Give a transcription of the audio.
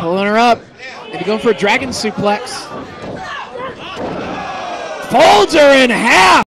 Pulling her up. Maybe going for a dragon suplex. Folds her in half.